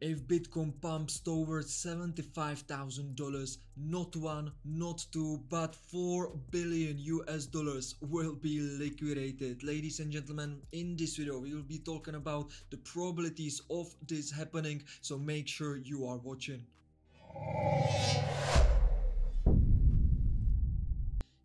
if Bitcoin pumps towards $75,000, not one, not two, but 4 billion US dollars will be liquidated. Ladies and gentlemen, in this video we will be talking about the probabilities of this happening, so make sure you are watching.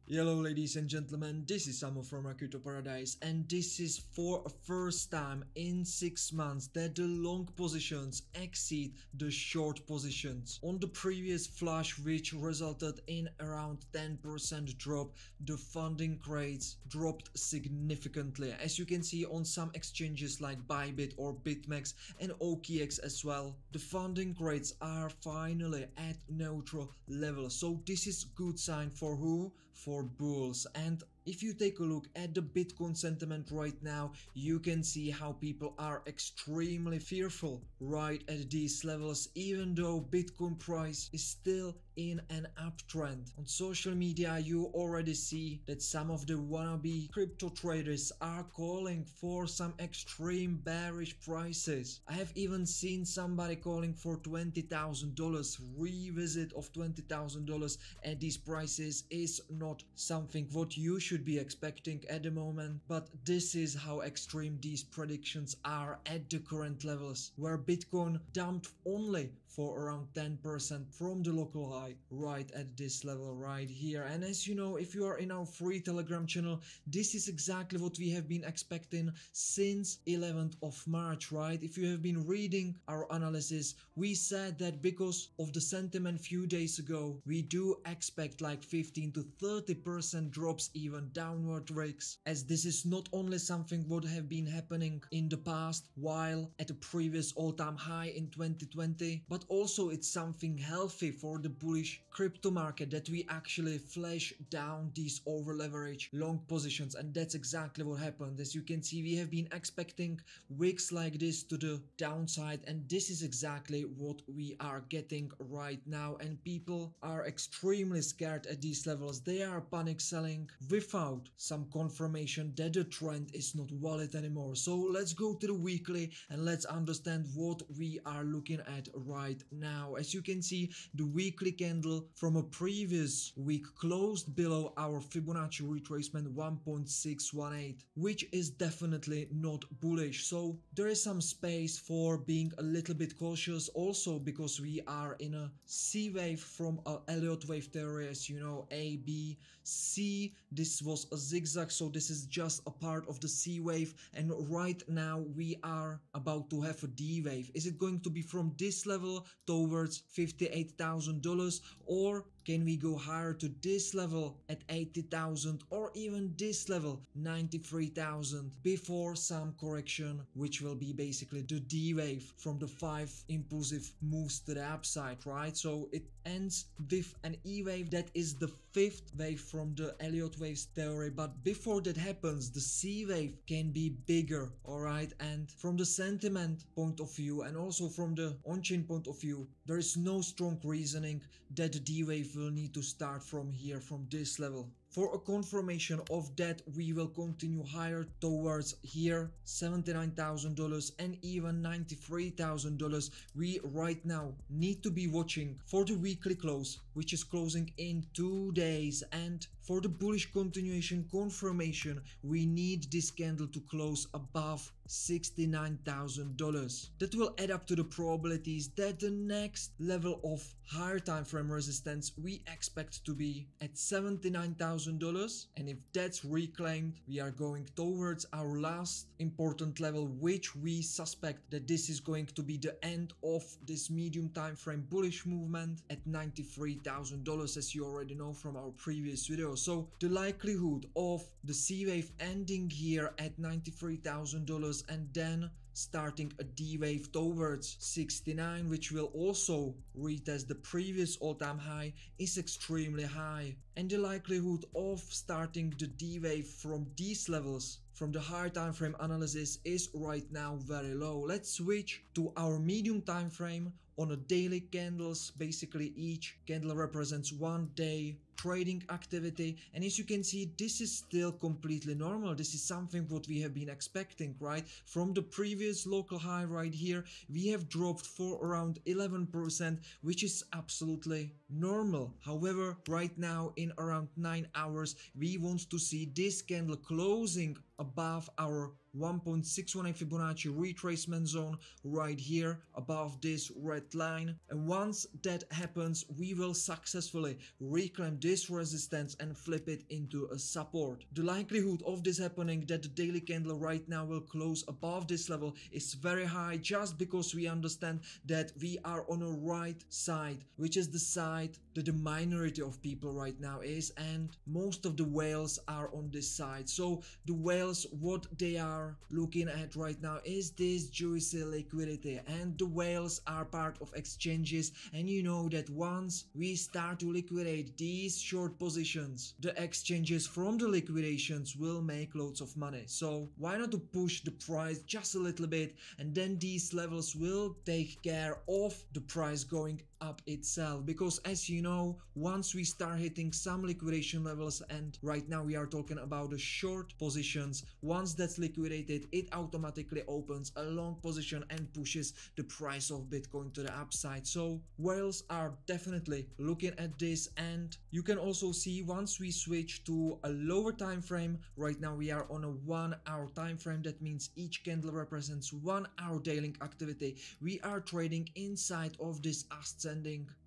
Hello ladies and gentlemen, this is Samo from Crypto Paradise and this is for a first time in 6 months that the long positions exceed the short positions. On the previous flush which resulted in around 10% drop, the funding rates dropped significantly as you can see on some exchanges like Bybit or BitMEX and OKX as well. The funding rates are finally at neutral level so this is good sign for who? For bulls. And if you take a look at the Bitcoin sentiment right now, you can see how people are extremely fearful right at these levels even though Bitcoin price is still in an uptrend. On social media you already see that some of the wannabe crypto traders are calling for some extreme bearish prices. I have even seen somebody calling for $20,000 revisit of $20,000 at these prices is not something what you should be expecting at the moment, but this is how extreme these predictions are at the current levels, where Bitcoin dumped only for around 10% from the local high right at this level right here. And as you know, if you are in our free Telegram channel, this is exactly what we have been expecting since 11th of March, right? If you have been reading our analysis, we said that because of the sentiment few days ago, we do expect like 15 to 30% drops even downward breaks as this is not only something what have been happening in the past while at a previous all-time high in 2020 but also it's something healthy for the bullish crypto market that we actually flash down these over leverage long positions and that's exactly what happened as you can see we have been expecting wicks like this to the downside and this is exactly what we are getting right now and people are extremely scared at these levels they are panic selling without some confirmation that the trend is not valid anymore. So let's go to the weekly and let's understand what we are looking at right now. As you can see, the weekly candle from a previous week closed below our Fibonacci retracement 1.618, which is definitely not bullish. So there is some space for being a little bit cautious also because we are in a C wave from a Elliott wave theory as you know A, B, C. This was a zigzag so this is just a part of the C wave and right now we are about to have a D wave. Is it going to be from this level towards $58,000 or can we go higher to this level at 80,000 or even this level 93,000 before some correction which will be basically the D wave from the 5 impulsive moves to the upside right? So it ends with an E wave that is the fifth wave from the Elliott waves theory. But before that happens the C wave can be bigger alright and from the sentiment point of view and also from the on-chain point of view there is no strong reasoning that the D wave will need to start from here, from this level. For a confirmation of that, we will continue higher towards here $79,000 and even $93,000. We right now need to be watching for the weekly close, which is closing in two days. And for the bullish continuation confirmation, we need this candle to close above $69,000. That will add up to the probabilities that the next level of higher time frame resistance we expect to be at $79,000 and if that's reclaimed we are going towards our last important level which we suspect that this is going to be the end of this medium time frame bullish movement at $93,000 as you already know from our previous so the likelihood of the C wave ending here at $93,000 and then starting a D-wave towards 69 which will also retest the previous all-time high is extremely high. And the likelihood of starting the D-wave from these levels from the higher time frame analysis is right now very low. Let's switch to our medium time frame on a daily candles. Basically each candle represents one day trading activity. And as you can see this is still completely normal. This is something what we have been expecting right? From the previous local high right here we have dropped for around 11% which is absolutely normal. However right now in around 9 hours we want to see this candle closing above our 1.618 Fibonacci retracement zone right here above this red line and once that happens we will successfully reclaim this resistance and flip it into a support. The likelihood of this happening that the daily candle right now will close above this level is very high just because we understand that we are on a right side which is the side that the minority of people right now is and most of the whales are on this side so the whales what they are looking at right now is this juicy liquidity. And the whales are part of exchanges. And you know that once we start to liquidate these short positions the exchanges from the liquidations will make loads of money. So why not to push the price just a little bit? And then these levels will take care of the price going up itself. Because as you know once we start hitting some liquidation levels and right now we are talking about the short positions once that's liquidated it automatically opens a long position and pushes the price of bitcoin to the upside. So whales are definitely looking at this and you can also see once we switch to a lower time frame right now we are on a one hour time frame. That means each candle represents one hour daily activity. We are trading inside of this ascent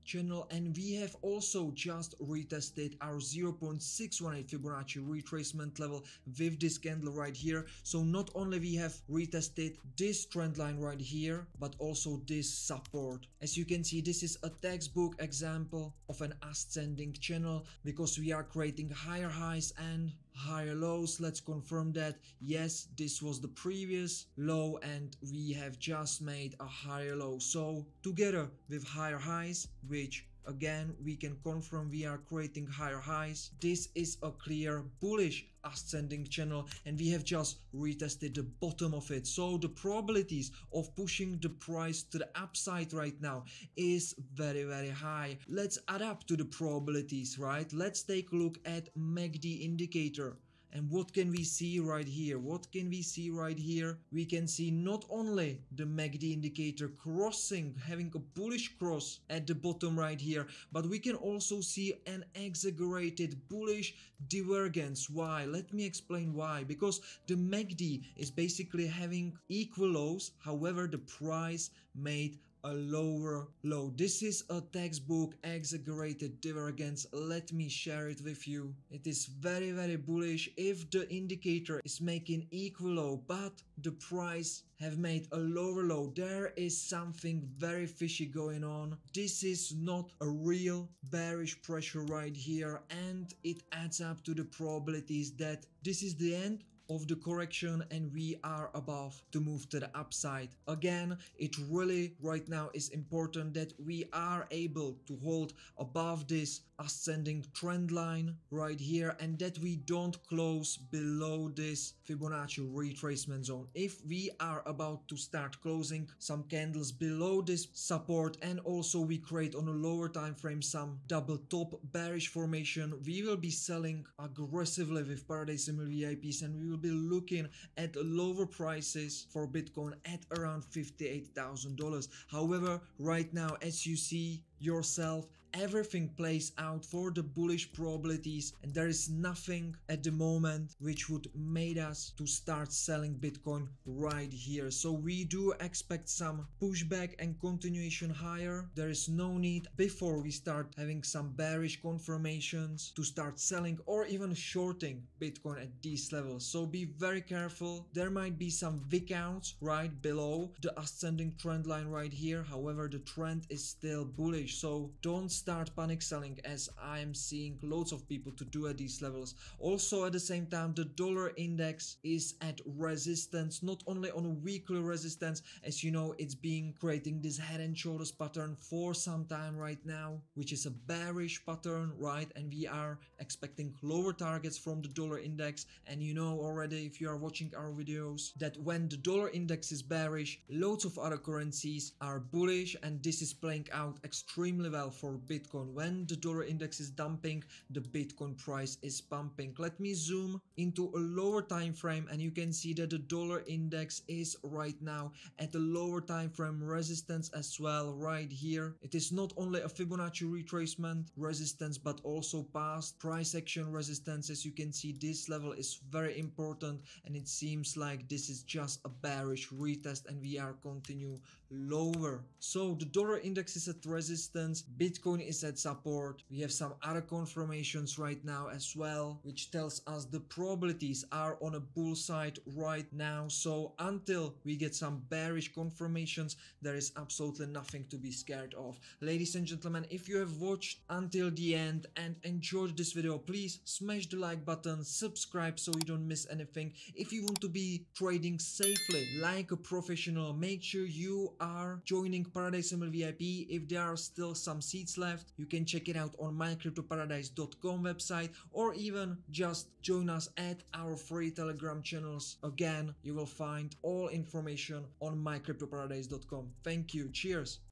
channel and we have also just retested our 0.618 Fibonacci retracement level with this candle right here. So not only we have retested this trend line right here but also this support. As you can see this is a textbook example of an ascending channel because we are creating higher highs and higher lows. Let's confirm that. Yes this was the previous low and we have just made a higher low. So together with higher highs which again we can confirm we are creating higher highs. This is a clear bullish ascending channel and we have just retested the bottom of it. So the probabilities of pushing the price to the upside right now is very very high. Let's add up to the probabilities right? Let's take a look at MACD indicator and what can we see right here? What can we see right here? We can see not only the MACD indicator crossing, having a bullish cross at the bottom right here, but we can also see an exaggerated bullish divergence. Why? Let me explain why. Because the MACD is basically having equal lows, however the price made a lower low. This is a textbook exaggerated divergence. Let me share it with you. It is very very bullish if the indicator is making equal low but the price have made a lower low. There is something very fishy going on. This is not a real bearish pressure right here and it adds up to the probabilities that this is the end of the correction and we are above to move to the upside. Again, it really right now is important that we are able to hold above this ascending trend line right here and that we don't close below this Fibonacci retracement zone. If we are about to start closing some candles below this support and also we create on a lower time frame some double top bearish formation, we will be selling aggressively with Paradise Simul VIPs and we will be looking at lower prices for Bitcoin at around $58,000. However, right now as you see yourself everything plays out for the bullish probabilities and there is nothing at the moment which would made us to start selling bitcoin right here. So we do expect some pushback and continuation higher. There is no need before we start having some bearish confirmations to start selling or even shorting bitcoin at these levels. So be very careful. There might be some wick outs right below the ascending trend line right here. However the trend is still bullish bullish. So don't start panic selling as I am seeing loads of people to do at these levels. Also at the same time the dollar index is at resistance not only on a weekly resistance as you know it's been creating this head and shoulders pattern for some time right now which is a bearish pattern right? And we are expecting lower targets from the dollar index. And you know already if you are watching our videos that when the dollar index is bearish loads of other currencies are bullish and this is playing out extremely well for bitcoin. When the dollar index is dumping the bitcoin price is pumping. Let me zoom into a lower time frame and you can see that the dollar index is right now at the lower time frame resistance as well right here. It is not only a fibonacci retracement resistance but also past price action resistance as you can see this level is very important and it seems like this is just a bearish retest and we are continue lower. So the dollar index is at resistance bitcoin is at support. We have some other confirmations right now as well which tells us the probabilities are on a bull side right now. So until we get some bearish confirmations there is absolutely nothing to be scared of. Ladies and gentlemen if you have watched until the end and enjoyed this video please smash the like button subscribe so you don't miss anything. If you want to be trading safely like a professional make sure you are joining Paradise ML VIP. If there are still some seats left, you can check it out on mycryptoparadise.com website or even just join us at our free Telegram channels. Again, you will find all information on mycryptoparadise.com. Thank you. Cheers.